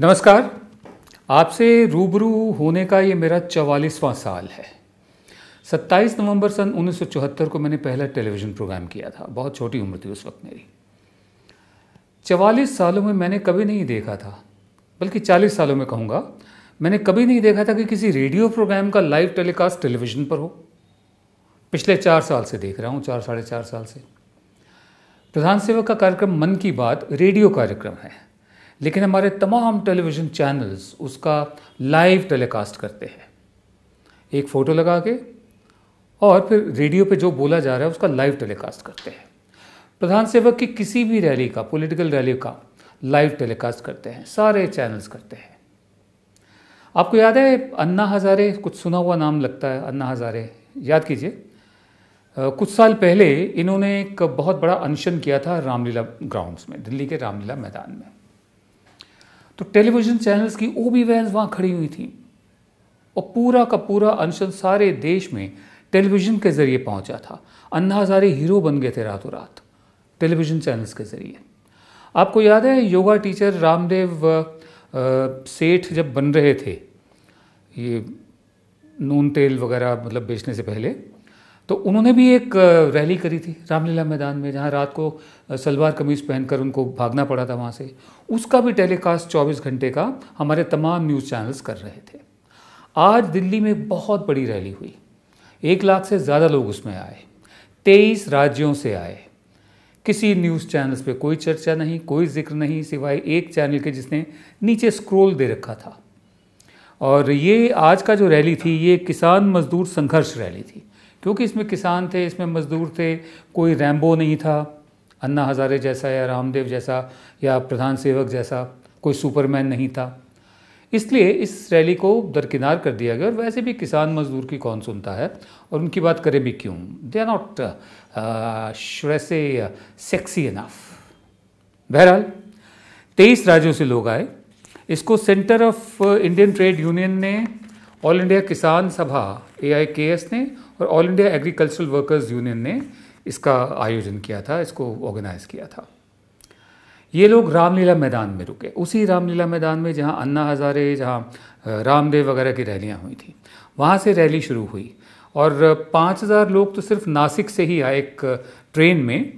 नमस्कार। आपसे रूबरू होने का ये मेरा चवालीसवां साल है। 27 नवंबर सन 1974 को मैंने पहला टेलीविज़न प्रोग्राम किया था। बहुत छोटी उम्र थी उस वक्त मेरी। चवालीस सालों में मैंने कभी नहीं देखा था, बल्कि 40 सालों में कहूँगा, मैंने कभी नहीं देखा था कि किसी रेडियो प्रोग्राम का लाइव टेलीकास्ट टेलीविज़न पर हो। पिछले चार साल से देख रहा हूँ, चार, साढ़े चार साल से। प्रधान सेवक का कार्यक्रम मन की बात रेडियो कार्यक्रम है। लेकिन हमारे तमाम टेलीविज़न चैनल्स उसका लाइव टेलीकास्ट करते हैं। एक फ़ोटो लगा के और फिर रेडियो पे जो बोला जा रहा है उसका लाइव टेलीकास्ट करते हैं। प्रधान सेवक की किसी भी रैली का पॉलिटिकल रैली का लाइव टेलीकास्ट करते हैं, सारे चैनल्स करते हैं। आपको याद है, अन्ना हज़ारे, कुछ सुना हुआ नाम लगता है, अन्ना हज़ारे, याद कीजिए। कुछ साल पहले इन्होंने एक बहुत बड़ा अनशन किया था रामलीला ग्राउंड्स में, दिल्ली के रामलीला मैदान में। तो टेलीविज़न चैनल्स की ओ बी वैन्स वहाँ खड़ी हुई थी। और पूरा का पूरा अनशन सारे देश में टेलीविज़न के ज़रिए पहुँचा था। अन्ना हज़ारे हीरो बन गए थे रातों रात टेलीविज़न चैनल्स के ज़रिए। आपको याद है, योगा टीचर रामदेव सेठ जब बन रहे थे, ये नून तेल वगैरह मतलब बेचने से पहले तो उन्होंने भी एक रैली करी थी रामलीला मैदान में, जहाँ रात को सलवार कमीज़ पहनकर उनको भागना पड़ा था वहाँ से। उसका भी टेलीकास्ट 24 घंटे का हमारे तमाम न्यूज़ चैनल्स कर रहे थे। आज दिल्ली में बहुत बड़ी रैली हुई। एक लाख से ज़्यादा लोग उसमें आए। तेईस राज्यों से आए। किसी न्यूज़ चैनल्स पे कोई चर्चा नहीं, कोई ज़िक्र नहीं, सिवाय एक चैनल के जिसने नीचे स्क्रोल दे रखा था। और ये आज का जो रैली थी, ये किसान मजदूर संघर्ष रैली थी। क्योंकि इसमें किसान थे, इसमें मजदूर थे, कोई रैम्बो नहीं था, अन्ना हज़ारे जैसा या रामदेव जैसा या प्रधान सेवक जैसा, कोई सुपरमैन नहीं था। इसलिए इस रैली को दरकिनार कर दिया गया और वैसे भी किसान मजदूर की कौन सुनता है? और उनकी बात करें भी क्यों? दे आर नॉट श्रेसे सेक्सी इनफ बहरहाल, तेईस राज्यों से लोग आए। इसको center of Indian trade union ने ऑल इंडिया किसान सभा ए ने और all India agricultural workers union ने इसका आयोजन किया था, इसको ऑर्गेनाइज किया था। ये लोग रामलीला मैदान में रुके। उसी रामलीला मैदान में जहाँ अन्ना हज़ारे, जहाँ रामदेव वगैरह की रैलियाँ हुई थी, वहाँ से रैली शुरू हुई। और पाँच हज़ार लोग तो सिर्फ़ नासिक से ही आए एक ट्रेन में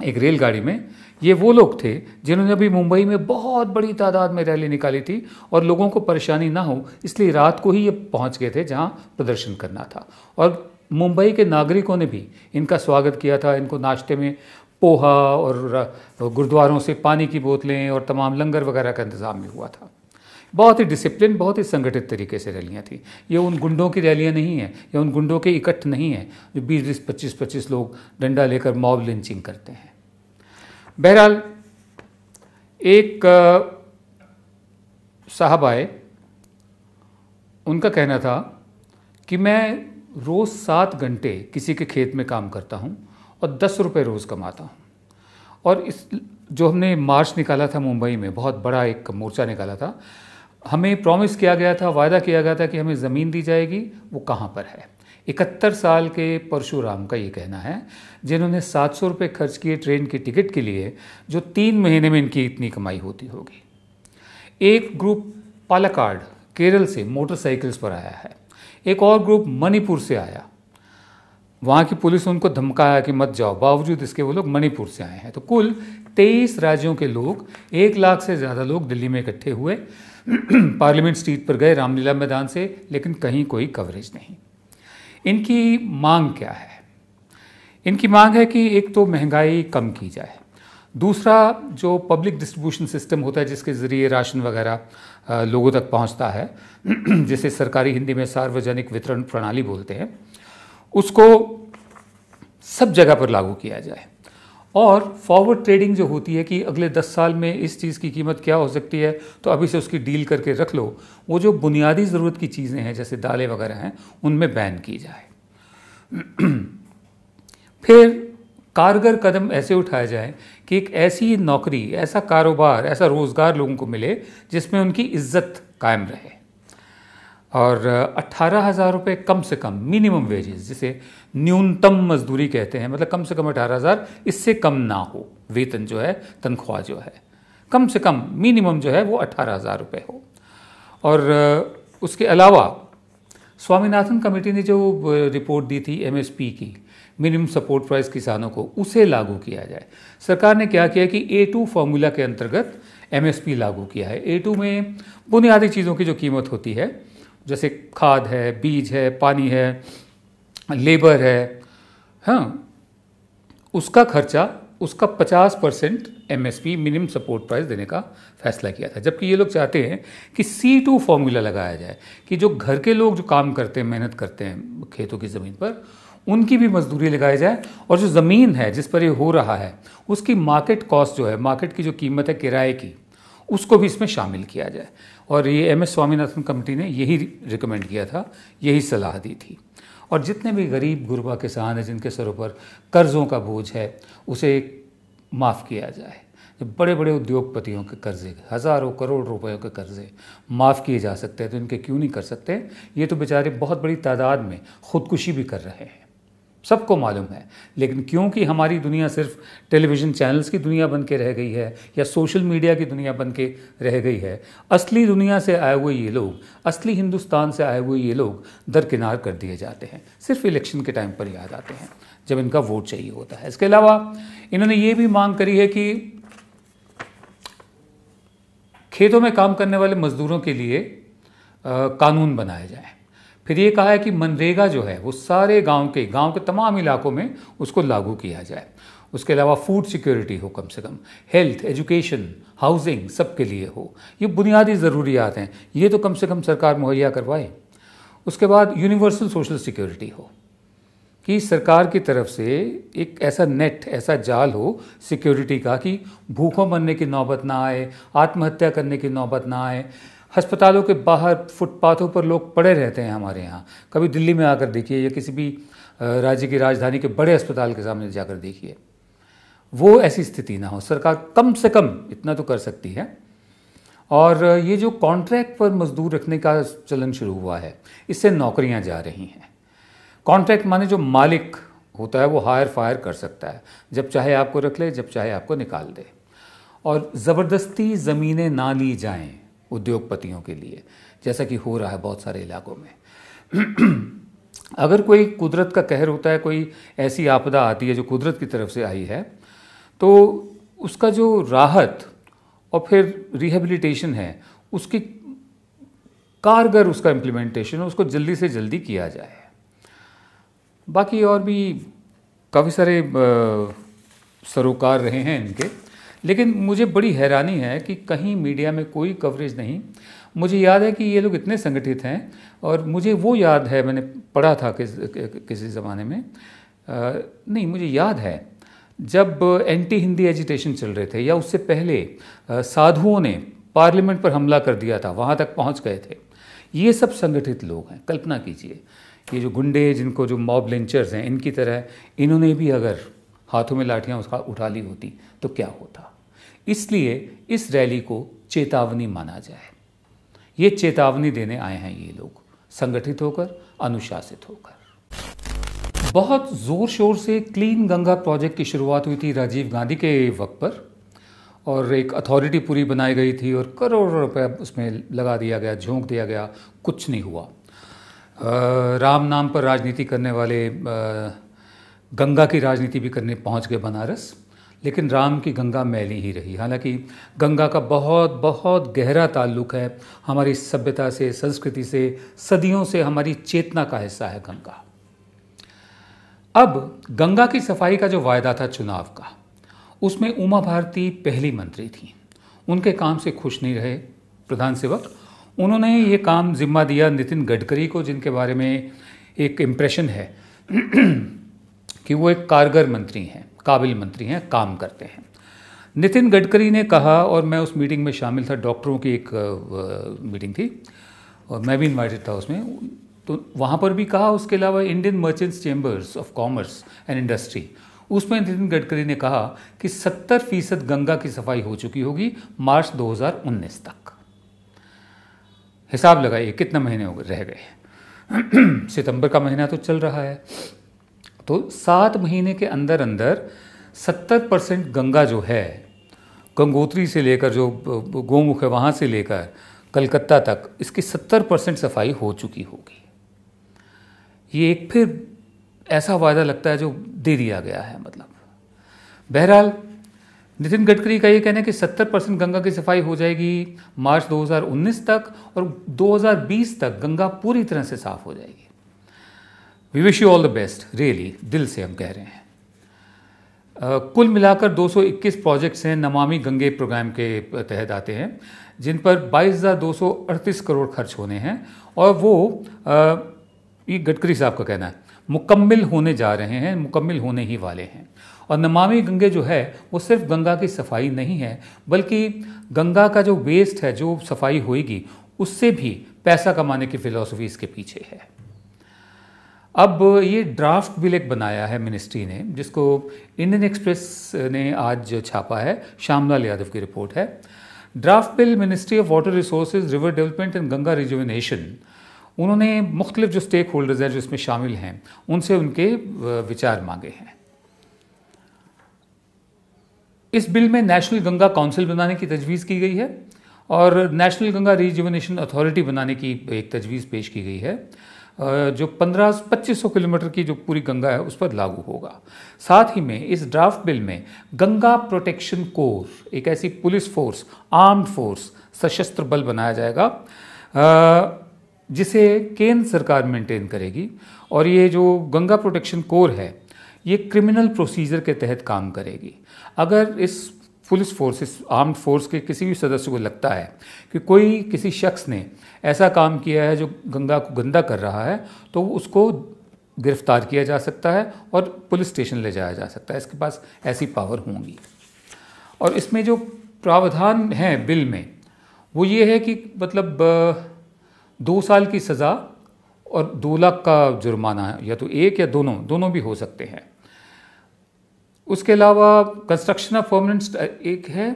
एक रेलगाड़ी में, ये वो लोग थे जिन्होंने अभी मुंबई में बहुत बड़ी तादाद में रैली निकाली थी और लोगों को परेशानी ना हो, इसलिए रात को ही ये पहुँच गए थे जहाँ प्रदर्शन करना था। और मुंबई के नागरिकों ने भी इनका स्वागत किया था, इनको नाश्ते में पोहा और गुरुद्वारों से पानी की बोतलें और तमाम लंगर वगैरह का इंतज़ाम भी हुआ था। बहुत ही डिसिप्लिन बहुत ही संगठित तरीके से रैलियाँ थी। ये उन गुंडों की रैलियाँ नहीं हैं, या उन गुंडों के इकट्ठ नहीं हैं, जो बीस बीस, पच्चीस पच्चीस लोग डंडा लेकर मॉब लिंचिंग करते हैं। बहरहाल, एक साहब आए। उनका कहना था कि मैं रोज़ सात घंटे किसी के खेत में काम करता हूँ और दस रुपये रोज़ कमाता हूँ। और इस, जो हमने मार्च निकाला था मुंबई में, बहुत बड़ा एक मोर्चा निकाला था हमें प्रॉमिस किया गया था, वायदा किया गया था कि हमें ज़मीन दी जाएगी, वो कहाँ पर है? इकहत्तर साल के परशुराम का ये कहना है, जिन्होंने सात सौ रुपये खर्च किए ट्रेन की टिकट के लिए, जो तीन महीने में इनकी इतनी कमाई होती होगी। एक ग्रुप पालाकाड, केरल से मोटरसाइकिल्स पर आया है। एक और ग्रुप मणिपुर से आया। वहाँ की पुलिस उनको धमकाया कि मत जाओ, बावजूद इसके वो लोग मणिपुर से आए हैं। तो कुल तेईस राज्यों के लोग, एक लाख से ज़्यादा लोग दिल्ली में इकट्ठे हुए। पार्लियामेंट स्ट्रीट पर गए रामलीला मैदान से, लेकिन कहीं कोई कवरेज नहीं। इनकी मांग क्या है? इनकी मांग है कि एक तो महँगाई कम की जाए। दूसरा, जो पब्लिक डिस्ट्रीब्यूशन सिस्टम होता है, जिसके ज़रिए राशन वगैरह लोगों तक पहुँचता है, जिसे सरकारी हिंदी में सार्वजनिक वितरण प्रणाली बोलते हैं, उसको सब जगह पर लागू किया जाए। और फॉरवर्ड ट्रेडिंग जो होती है कि अगले दस साल में इस चीज़ की कीमत क्या हो सकती है तो अभी से उसकी डील करके रख लो। वो जो बुनियादी ज़रूरत की चीज़ें हैं, जैसे दालें वगैरह हैं, उनमें बैन की जाए। फिर कारगर कदम ऐसे उठाया जाए कि एक ऐसी नौकरी, ऐसा कारोबार, ऐसा रोज़गार लोगों को मिले जिसमें उनकी इज़्ज़त कायम रहे। और अट्ठारह हज़ार रुपये कम से कम मिनिमम वेजेस जिसे न्यूनतम मजदूरी कहते हैं मतलब कम से कम अठारह हज़ार, इससे कम ना हो। वेतन जो है, तनख्वाह जो है, कम से कम मिनिमम जो है, वो अट्ठारह हज़ार रुपये हो। और उसके अलावा स्वामीनाथन कमेटी ने जो रिपोर्ट दी थी एमएसपी की, मिनिमम सपोर्ट प्राइस किसानों को, उसे लागू किया जाए। सरकार ने क्या किया कि ए टू फॉर्मूला के अंतर्गत एमएसपी लागू किया है। ए टू में बुनियादी चीज़ों की जो कीमत होती है, जैसे खाद है, बीज है, पानी है लेबर है हाँ उसका खर्चा, उसका 50 percent MSP minimum support price देने का फैसला किया था। जबकि ये लोग चाहते हैं कि सी टू फॉर्मूला लगाया जाए, कि जो घर के लोग जो काम करते हैं, मेहनत करते हैं खेतों की ज़मीन पर, उनकी भी मजदूरी लगाई जाए और जो ज़मीन है, जिस पर ये हो रहा है, उसकी मार्केट कॉस्ट जो है मार्केट की जो कीमत है, किराए की, उसको भी इसमें शामिल किया जाए। और ये एम एस स्वामीनाथन कमेटी ने यही रिकमेंड किया था, यही सलाह दी थी। और जितने भी गरीब गुरबा किसान हैं, जिनके सरों पर कर्ज़ों का बोझ है, उसे माफ़ किया जाए। जब बड़े बड़े उद्योगपतियों के कर्ज़े, हज़ारों करोड़ रुपयों के कर्ज़े माफ़ किए जा सकते हैं तो इनके क्यों नहीं कर सकते? ये तो बेचारे बहुत बड़ी तादाद में ख़ुदकुशी भी कर रहे हैं। सबको मालूम है। लेकिन क्योंकि हमारी दुनिया सिर्फ़ टेलीविज़न चैनल्स की दुनिया बन के रह गई है या सोशल मीडिया की दुनिया बन के रह गई है असली दुनिया से आए हुए ये लोग असली हिंदुस्तान से आए हुए ये लोग दरकिनार कर दिए जाते हैं। सिर्फ़ इलेक्शन के टाइम पर याद आते हैं जब इनका वोट चाहिए होता है। इसके अलावा इन्होंने ये भी मांग करी है कि खेतों में काम करने वाले मजदूरों के लिए आ, कानून बनाया जाए। फिर ये कहा है कि मनरेगा जो है, वो सारे गाँव के गाँव के तमाम इलाकों में उसको लागू किया जाए। उसके अलावा फ़ूड सिक्योरिटी हो कम से कम हेल्थ एजुकेशन हाउसिंग सबके लिए हो। ये बुनियादी ज़रूरियात हैं। ये तो कम से कम सरकार मुहैया करवाए। उसके बाद यूनिवर्सल सोशल सिक्योरिटी हो। कि सरकार की तरफ़ से एक ऐसा नेट ऐसा जाल हो सिक्योरिटी का कि भूखों मरने की नौबत ना आए, आत्महत्या करने की नौबत ना आए। अस्पतालों के बाहर फुटपाथों पर लोग पड़े रहते हैं हमारे यहाँ। कभी दिल्ली में आकर देखिए या किसी भी राज्य की राजधानी के बड़े अस्पताल के सामने जाकर देखिए। वो ऐसी स्थिति ना हो। सरकार कम से कम इतना तो कर सकती है। और ये जो कॉन्ट्रैक्ट पर मजदूर रखने का चलन शुरू हुआ है, इससे नौकरियाँ जा रही हैं। कॉन्ट्रैक्ट माने जो मालिक होता है वो हायर फायर कर सकता है, जब चाहे आपको रख ले, जब चाहे आपको निकाल दे। और ज़बरदस्ती ज़मीनें ना ली जाएँ उद्योगपतियों के लिए, जैसा कि हो रहा है बहुत सारे इलाकों में। अगर कोई कुदरत का कहर होता है, कोई ऐसी आपदा आती है जो कुदरत की तरफ़ से आई है तो उसका जो राहत और फिर रिहेबिलिटेशन है, उसकी कारगर उसका इम्प्लीमेंटेशन उसको जल्दी से जल्दी किया जाए। बाकी और भी काफ़ी सारे सरोकार रहे हैं इनके। लेकिन मुझे बड़ी हैरानी है कि कहीं मीडिया में कोई कवरेज नहीं। मुझे याद है कि ये लोग इतने संगठित हैं और मुझे वो याद है मैंने पढ़ा था किस किसी ज़माने में। आ, नहीं मुझे याद है जब एंटी हिंदी एजिटेशन चल रहे थे या उससे पहले साधुओं ने पार्लियामेंट पर हमला कर दिया था वहाँ तक पहुँच गए थे। ये सब संगठित लोग हैं कल्पना कीजिए। ये जो गुंडे जिनको जो मॉब लेंचर्स हैं इनकी तरह इन्होंने भी अगर हाथों में लाठियाँ उसका उठा ली होती तो क्या होता? इसलिए इस रैली को चेतावनी माना जाए। ये चेतावनी देने आए हैं ये लोग, संगठित होकर, अनुशासित होकर। बहुत ज़ोर शोर से क्लीन गंगा प्रोजेक्ट की शुरुआत हुई थी राजीव गांधी के वक्त पर, और एक अथॉरिटी पूरी बनाई गई थी और करोड़ों रुपए उसमें लगा दिया गया, झोंक दिया गया, कुछ नहीं हुआ। राम नाम पर राजनीति करने वाले गंगा की राजनीति भी करने पहुँच गए बनारस। लेकिन राम की गंगा मैली ही रही। हालाँकि गंगा का बहुत बहुत गहरा ताल्लुक है। हमारी सभ्यता से, संस्कृति से, सदियों से हमारी चेतना का हिस्सा है गंगा। अब गंगा की सफ़ाई का जो वायदा था चुनाव का, उसमें उमा भारती पहली मंत्री थी। उनके काम से खुश नहीं रहे प्रधान सेवक। उन्होंने ये काम जिम्मा दिया नितिन गडकरी को, जिनके बारे में एक इम्प्रेशन है कि वो एक कारगर मंत्री हैं। काबिल मंत्री हैं, काम करते हैं। नितिन गडकरी ने कहा, और मैं उस मीटिंग में शामिल था, डॉक्टरों की एक मीटिंग थी, और मैं भी इन्वाइटेड था उसमें। तो वहाँ पर भी कहा, उसके अलावा Indian merchants chambers of commerce and industry उसमें नितिन गडकरी ने कहा कि 70 फ़ीसद गंगा की सफ़ाई हो चुकी होगी मार्च 2019 तक। हिसाब लगाइए, कितना महीने रह गए सितंबर का महीना तो चल रहा है। तो सात महीने के अंदर अंदर सत्तर परसेंट गंगा जो है, गंगोत्री से लेकर जो गोमुख है वहाँ से लेकर कलकत्ता तक, इसकी सत्तर परसेंट सफ़ाई हो चुकी होगी। ये एक फिर ऐसा वायदा लगता है जो दे दिया गया है मतलब। बहरहाल, नितिन गडकरी का ये कहना है कि 70 परसेंट गंगा की सफ़ाई हो जाएगी मार्च 2019 तक और 2020 तक गंगा पूरी तरह से साफ़ हो जाएगी। We wish you all the best really दिल से हम कह रहे हैं कुल मिलाकर 221 प्रोजेक्ट्स हैं नमामि गंगे प्रोग्राम के तहत आते हैं जिन पर बाईस करोड़ खर्च होने हैं और वो ये गडकरी साहब का कहना है मुकम्मल होने जा रहे हैं मुकम्मल होने ही वाले हैं और नमामि गंगे जो है वो सिर्फ़ गंगा की सफ़ाई नहीं है बल्कि गंगा का जो वेस्ट है जो सफ़ाई होएगी उससे भी पैसा कमाने की फिलॉसफी इसके पीछे है अब ये ड्राफ्ट बिल एक बनाया है मिनिस्ट्री ने, जिसको इंडियन एक्सप्रेस ने आज छापा है, श्यामलाल यादव की रिपोर्ट है। Draft bill ministry of water resources river development and Ganga rejuvenation उन्होंने मुख्तलिफ़ जो स्टेक होल्डर्स हैं, जो इसमें शामिल हैं, उनसे उनके विचार मांगे हैं। इस बिल में नेशनल गंगा काउंसिल बनाने की तजवीज़ की गई है और नेशनल गंगा रिजुवनेशन अथॉरिटी बनाने की एक तजवीज़ पेश की गई है। जो 15 2500 किलोमीटर की जो पूरी गंगा है, उस पर लागू होगा। साथ ही में इस ड्राफ्ट बिल में गंगा प्रोटेक्शन कोर एक ऐसी पुलिस फोर्स आर्म्ड फोर्स सशस्त्र बल बनाया जाएगा जिसे केंद्र सरकार मेंटेन करेगी। और ये जो गंगा प्रोटेक्शन कोर है, ये क्रिमिनल प्रोसीजर के तहत काम करेगी। अगर इस पुलिस फोर्स इस आर्म्ड फोर्स के किसी भी सदस्य को लगता है कि कोई किसी शख्स ने ऐसा काम किया है जो गंगा को गंदा कर रहा है तो उसको गिरफ़्तार किया जा सकता है और पुलिस स्टेशन ले जाया जा सकता है। इसके पास ऐसी पावर होंगी। और इसमें जो प्रावधान हैं बिल में, वो ये है कि मतलब दो साल की सज़ा और दो लाख का जुर्माना या तो एक या दोनों दोनों भी हो सकते हैं। उसके अलावा कंस्ट्रक्शन ऑफ़ परमानेंट एक है।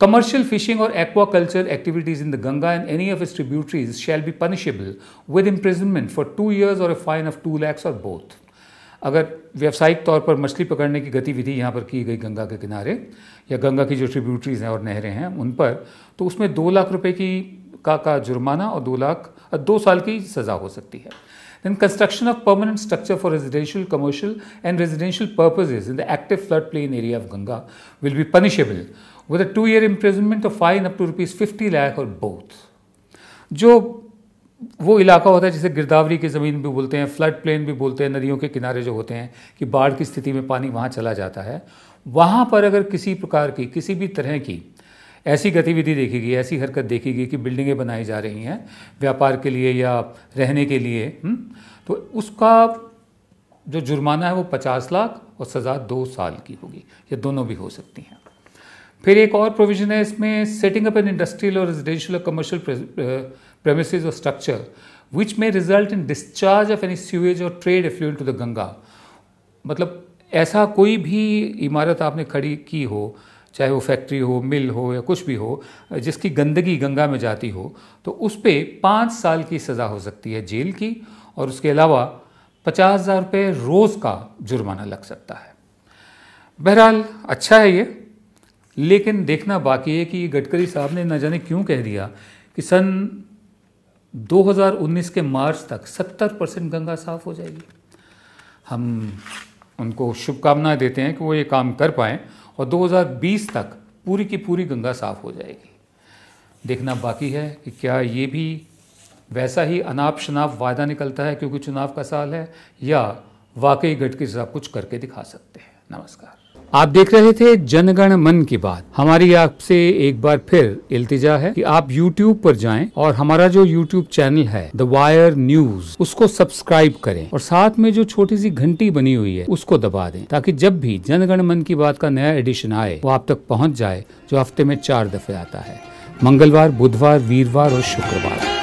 कमर्शियल फिशिंग और aquaculture activities in the Ganga and any of its tributaries shall be punishable with imprisonment for two years और a fine of two lakhs और बोथ अगर व्यावसायिक तौर पर मछली पकड़ने की गतिविधि यहाँ पर की गई गंगा के किनारे, या गंगा की जो ट्रिब्यूटरीज हैं और नहरें हैं उन पर तो उसमें दो लाख रुपए की का का जुर्माना और दो लाख दो साल की सज़ा हो सकती है। Then construction of permanent structure for residential, commercial and residential purposes in the active floodplain area of Ganga will be punishable with a two-year imprisonment or fine up to rupees 50 lakh or both. जो वो इलाका होता है जिसे गिरदावरी की ज़मीन भी बोलते हैं फ्लड प्लेन भी बोलते हैं नदियों के किनारे जो होते हैं कि बाढ़ की स्थिति में पानी वहाँ चला जाता है वहाँ पर अगर किसी प्रकार की किसी भी तरह की ऐसी गतिविधि देखेगी ऐसी हरकत देखेगी कि बिल्डिंगें बनाई जा रही हैं व्यापार के लिए या रहने के लिए हम्म, तो उसका जो जुर्माना है वो पचास लाख और सज़ा दो साल की होगी। ये दोनों भी हो सकती हैं। फिर एक और प्रोविज़न है इसमें सेटिंग अप एन इंडस्ट्रियल और रेजिडेंशियल और कमर्शियल प्रेमिसेज और स्ट्रक्चर विच में result in discharge of any sewage और trade effluent to the Ganga मतलब ऐसा कोई भी इमारत आपने खड़ी की हो चाहे वो फैक्ट्री हो, मिल हो या कुछ भी हो, जिसकी गंदगी गंगा में जाती हो तो उस पर पाँच साल की सज़ा हो सकती है जेल की और उसके अलावा पचास हज़ार रुपये रोज़ का जुर्माना लग सकता है। बहरहाल अच्छा है ये, लेकिन देखना बाकी है कि गडकरी साहब ने न जाने क्यों कह दिया कि सन 2019 के मार्च तक 70 परसेंट गंगा साफ़ हो जाएगी। हम उनको शुभकामनाएँ देते हैं कि वो ये काम कर पाएँ और 2020 तक पूरी की पूरी गंगा साफ़ हो जाएगी। देखना बाकी है कि क्या ये भी वैसा ही अनाप शनाप वायदा निकलता है क्योंकि चुनाव का साल है या वाकई गडकरी साहब कुछ करके दिखा सकते हैं। नमस्कार। आप देख रहे थे जनगण मन की बात। हमारी आपसे एक बार फिर इल्तिजा है कि आप YouTube पर जाएँ और हमारा जो YouTube चैनल है द वायर न्यूज़ उसको सब्सक्राइब करें और साथ में जो छोटी सी घंटी बनी हुई है, उसको दबा दें ताकि जब भी जनगण मन की बात का नया एडिशन आए, वो आप तक पहुँच जाए, जो हफ़्ते में चार दफे आता है। मंगलवार, बुधवार, वीरवार और शुक्रवार।